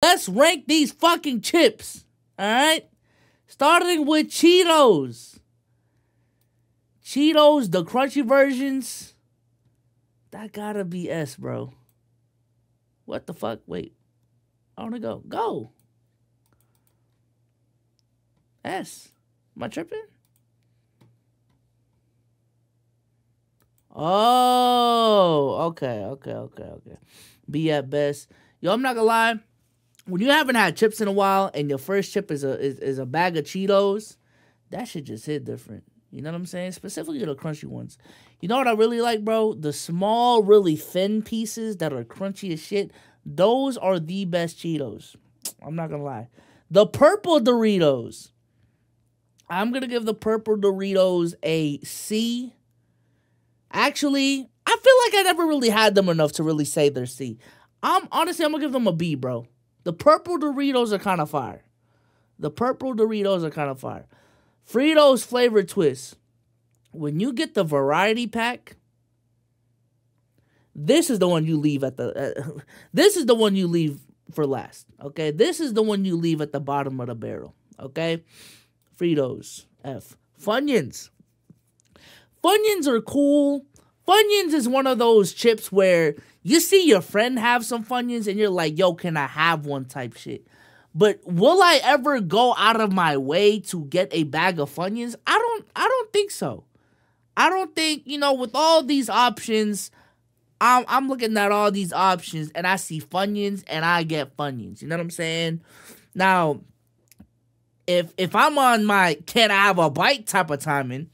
Let's rank these fucking chips. All right? Starting with Cheetos. Cheetos, the crunchy versions. That gotta be S, bro. What the fuck? Wait. I wanna go. Go. S. Am I tripping? Oh, okay, okay, okay, okay. B at best. Yo, I'm not gonna lie. When you haven't had chips in a while and your first chip is a is, is a bag of Cheetos, that should just hit different. You know what I'm saying? Specifically the crunchy ones. You know what I really like, bro? The small, really thin pieces that are crunchy as shit. Those are the best Cheetos. I'm not gonna lie. The purple Doritos. I'm gonna give the purple Doritos a C. Actually, I feel like I never really had them enough to really say they're C. I'm honestly I'm gonna give them a B, bro. The purple Doritos are kind of fire. The purple Doritos are kind of fire. Fritos flavor twist. When you get the variety pack, this is the one you leave at the. Uh, this is the one you leave for last. Okay, this is the one you leave at the bottom of the barrel. Okay, Fritos F. Funyuns. Funyuns are cool. Funyuns is one of those chips where you see your friend have some Funyuns and you're like, yo, can I have one type shit. But will I ever go out of my way to get a bag of Funyuns? I don't I don't think so. I don't think, you know, with all these options, I'm I'm looking at all these options and I see Funyuns and I get Funyuns. You know what I'm saying? Now, if if I'm on my can I have a bite type of timing,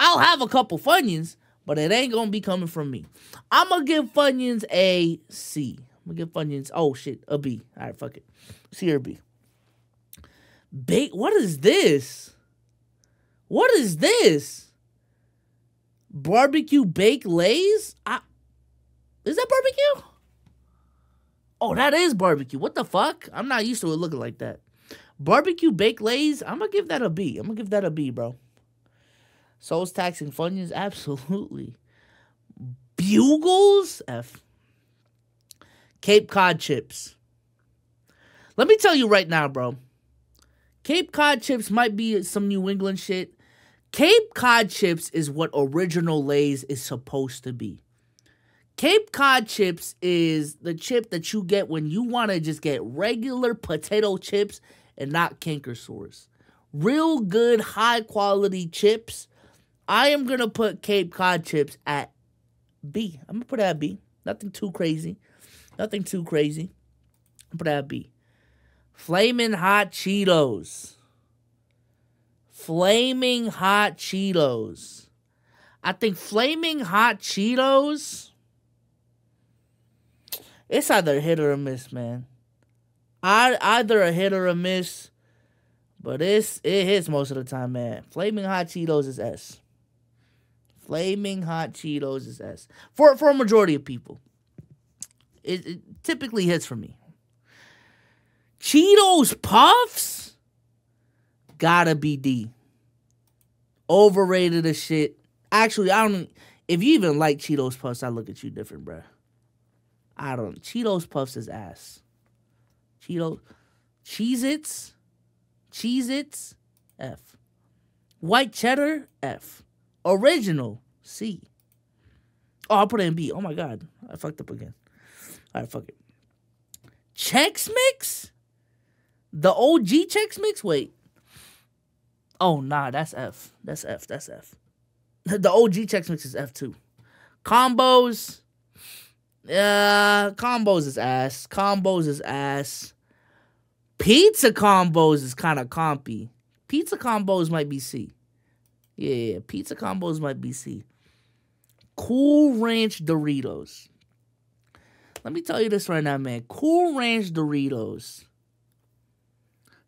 I'll have a couple Funyuns, but it ain't gonna be coming from me. I'm gonna give Funyuns a C. I'm gonna give Funyuns, oh shit, a B. All right, fuck it. C or B. Bake, what is this? What is this? Barbecue baked lays? I, is that barbecue? Oh, that is barbecue. What the fuck? I'm not used to it looking like that. Barbecue baked lays, I'm gonna give that a B. I'm gonna give that a B, bro. Souls taxing Funyuns, absolutely. Bugles, F. Cape Cod chips. Let me tell you right now, bro. Cape Cod chips might be some New England shit. Cape Cod chips is what original Lay's is supposed to be. Cape Cod chips is the chip that you get when you want to just get regular potato chips and not canker sores. Real good, high quality chips. I am going to put Cape Cod chips at B. I'm going to put it at B. Nothing too crazy. Nothing too crazy. Put it at B. Flaming Hot Cheetos. Flaming Hot Cheetos. I think Flaming Hot Cheetos. It's either a hit or a miss, man. I either a hit or a miss, but it's it hits most of the time, man. Flaming Hot Cheetos is S. Flaming Hot Cheetos is S for for a majority of people. It, it typically hits for me. Cheetos Puffs gotta be D. Overrated as shit. Actually, I don't. If you even like Cheetos Puffs, I look at you different, bruh. I don't. Cheetos Puffs is ass. Cheetos, Cheez Its, Cheez Its, F. White Cheddar, F. Original, C. Oh, I'll put it in B. Oh my god, I fucked up again. All right, fuck it. Chex Mix? The OG Chex Mix? Wait. Oh, nah, that's F. That's F. That's F. The OG Chex Mix is F two. Combos. Yeah, combos is ass. Combos is ass. Pizza combos is kind of compy. Pizza combos might be C. Yeah, yeah, pizza combos might be C. Cool Ranch Doritos. Let me tell you this right now, man. Cool Ranch Doritos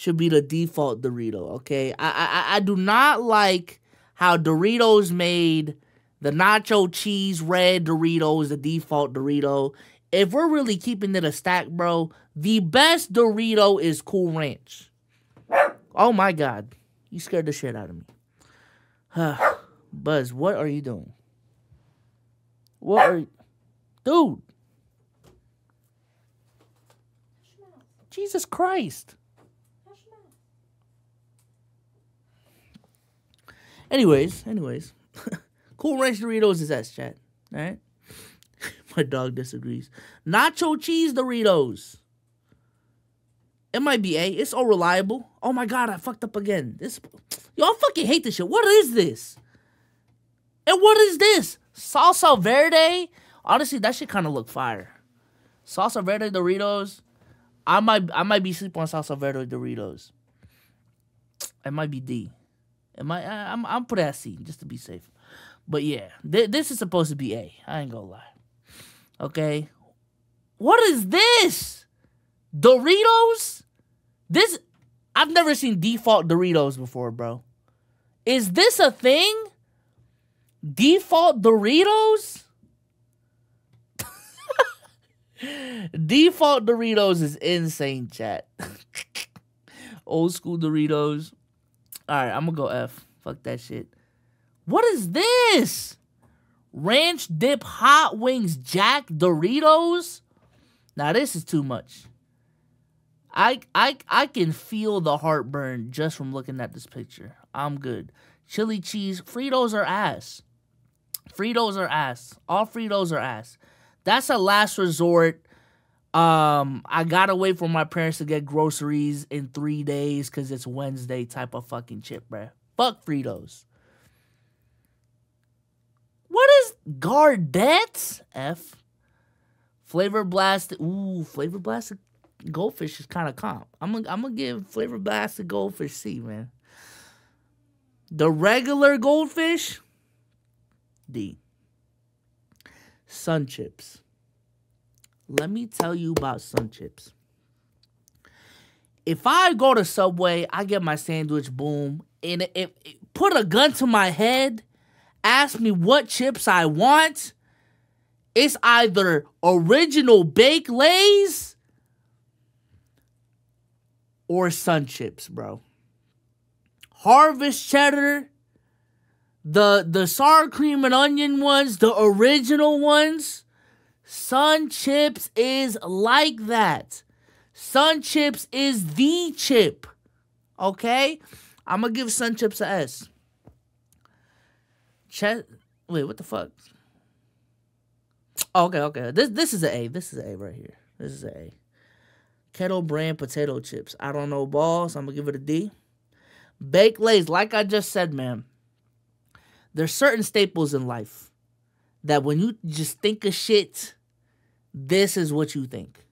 should be the default Dorito. Okay, I I, I do not like how Doritos made the nacho cheese red Doritos the default Dorito. If we're really keeping it a stack, bro, the best Dorito is Cool Ranch. Oh my god, you scared the shit out of me. Buzz, what are you doing? What are you... Dude. Jesus Christ. Anyways, anyways. cool Ranch Doritos is S, chat. Alright? My dog disagrees. Nacho cheese Doritos. It might be A. It's all reliable. Oh my god, I fucked up again. This y'all fucking hate this shit. What is this? And what is this? Salsa verde? Honestly, that shit kind of look fire. Salsa verde Doritos. I might I might be sleeping on salsa verde Doritos. It might be D. It might I, I'm I'm put at C just to be safe. But yeah, th- this is supposed to be A. I ain't gonna lie. Okay. What is this? Doritos? This I've never seen default Doritos before, bro. Is this a thing? Default Doritos? default Doritos is insane, chat. Old school Doritos. All right, I'm gonna go F. Fuck that shit. What is this? Ranch dip hot wings jack Doritos? Now this is too much. I I I can feel the heartburn just from looking at this picture. I'm good. Chili cheese, Fritos are ass. Fritos are ass. All Fritos are ass. That's a last resort. Um, I gotta wait for my parents to get groceries in three days because it's Wednesday type of fucking chip, bruh. Fuck Fritos. What is Gardettes? F. Flavor Blast. Ooh, Flavor Blast Goldfish is kind of comp. I'm gonna I'm gonna give Flavor Blast to Goldfish C, man. The regular Goldfish D. Sun Chips. Let me tell you about Sun Chips. If I go to Subway, I get my sandwich, boom, and it, put a gun to my head, ask me what chips I want. It's either original baked lays or sun chips, bro. Harvest cheddar, the the sour cream and onion ones, the original ones. Sun chips is like that. Sun chips is the chip. Okay? I'm gonna give Sun chips a S. Ch- Wait, what the fuck? Okay, okay. This this is an A. This is an A right here. This is an A. Kettle brand potato chips. I don't know balls. I'm gonna give it a D. Baked Lays, like I just said, man. There's certain staples in life that when you just think of shit, this is what you think.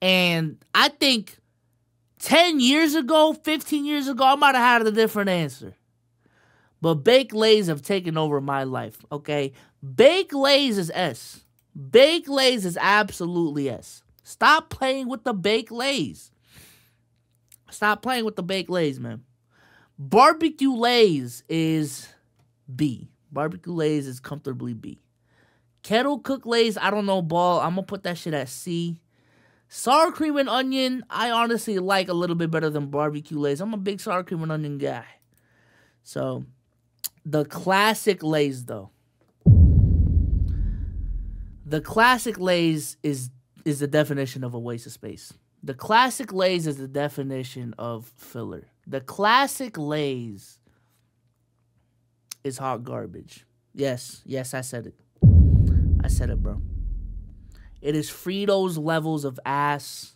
And I think 10 years ago, 15 years ago, I might have had a different answer. But Baked Lays have taken over my life, okay? Baked Lays is S. Baked Lays is absolutely S. Stop playing with the Baked Lays. Stop playing with the Baked Lays, man. Barbecue Lays is B. Barbecue Lays is comfortably B. Kettle Cook Lays, I don't know, ball. I'm gonna put that shit at C. Sour cream and onion, I honestly like a little bit better than barbecue Lays. I'm a big sour cream and onion guy. So, the classic Lays, though. The classic Lays is is the definition of a waste of space. The classic Lays is the definition of filler. The classic Lays is hot garbage. Yes, yes, I said it. I said it, bro. It is Fritos levels of ass.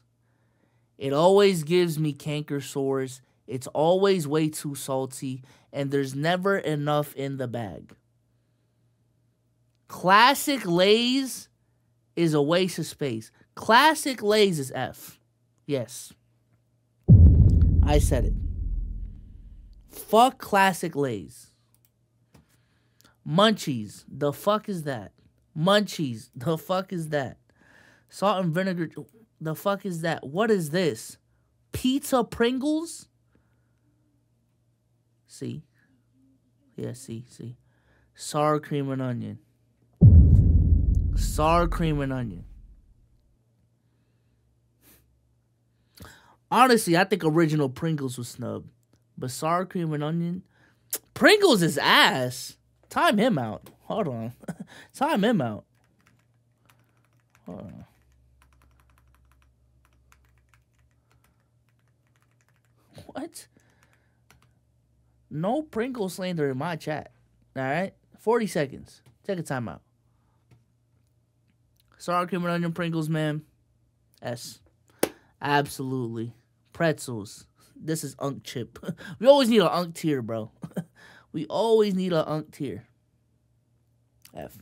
It always gives me canker sores. It's always way too salty, and there's never enough in the bag. Classic Lays is a waste of space. Classic Lays is F. Yes. I said it. Fuck classic Lays. Munchies. The fuck is that? Munchies. The fuck is that? Salt and vinegar. The fuck is that? What is this? Pizza Pringles? See? Yeah, see, see. Sour cream and onion. Sour cream and onion. Honestly, I think original Pringles was snub. But sour cream and onion. Pringles is ass. Time him out. Hold on. Time him out. Hold on. What? No Pringle slander in my chat. All right? 40 seconds. Take a timeout. Sour cream and onion Pringles, man. S. Absolutely. Pretzels. This is Unk chip. we always need an Unk tier, bro. we always need an Unk tier. F.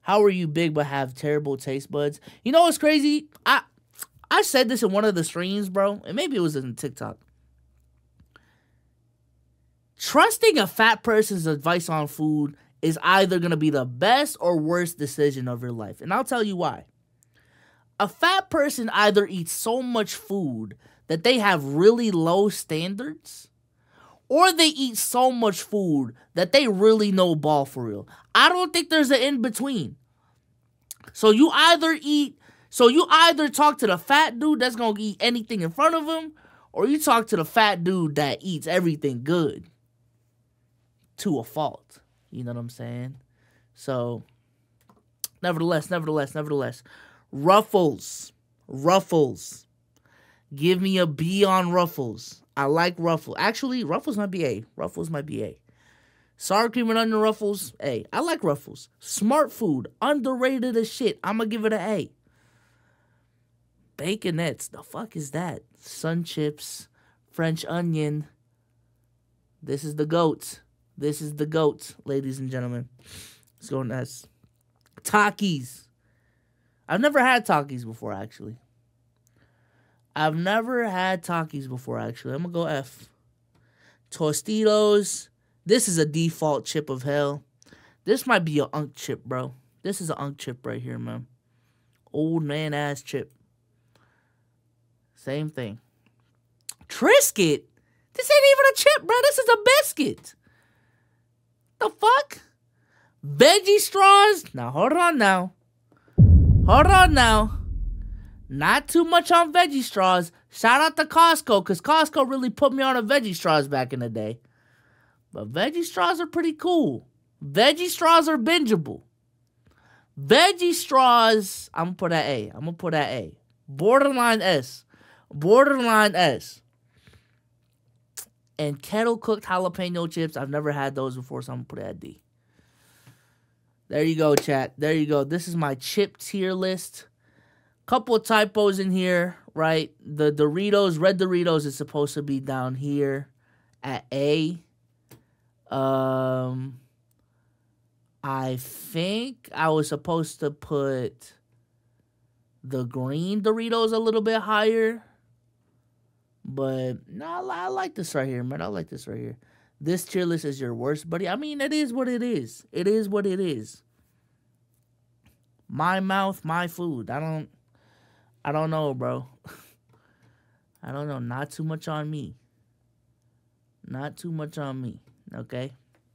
How are you big but have terrible taste buds? You know what's crazy? I I said this in one of the streams, bro, and maybe it was in TikTok. Trusting a fat person's advice on food is either going to be the best or worst decision of your life. And I'll tell you why. A fat person either eats so much food that they have really low standards or they eat so much food that they really know ball for real. I don't think there's an in between. So you either eat so you either talk to the fat dude that's to eat anything in front of him or you talk to the fat dude that eats everything good to a fault. You know what I'm saying? So, nevertheless, nevertheless, nevertheless, Ruffles, Ruffles. Give me a B on Ruffles. I like Ruffles. Actually, Ruffles might be A. Ruffles might be A. Sour cream and onion Ruffles, A. I like Ruffles. Smart food, underrated as shit. I'm gonna give it an A. Baconettes, the fuck is that? Sun chips, French onion. This is the goats. This is the goat, ladies and gentlemen. Let's go next. Takis. I've never had Takis before, actually. I've never had Takis before, actually. I'm going to go F. Tostitos. This is a default chip of hell. This might be an unk chip, bro. This is an unk chip right here, man. Old man ass chip. Same thing. Triscuit? This ain't even a chip, bro. This is a biscuit. The fuck? Veggie straws? Now hold on now. Hold on now. Not too much on veggie straws. Shout out to Costco, because Costco really put me on a veggie straws back in the day. But veggie straws are pretty cool. Veggie straws are bingeable. Veggie straws, I'm gonna put that A. I'm gonna put that A. Borderline S. Borderline S and kettle cooked jalapeno chips. I've never had those before, so I'm gonna put it at D. There you go, chat. There you go. This is my chip tier list. Couple typos in here, right? The Doritos, red Doritos is supposed to be down here at A. Um I think I was supposed to put the green Doritos a little bit higher. But no, I, I like this right here, man. I like this right here. This tier list is your worst, buddy. I mean, it is what it is. It is what it is. My mouth, my food. I don't, I don't know, bro. I don't know. Not too much on me. Not too much on me. Okay.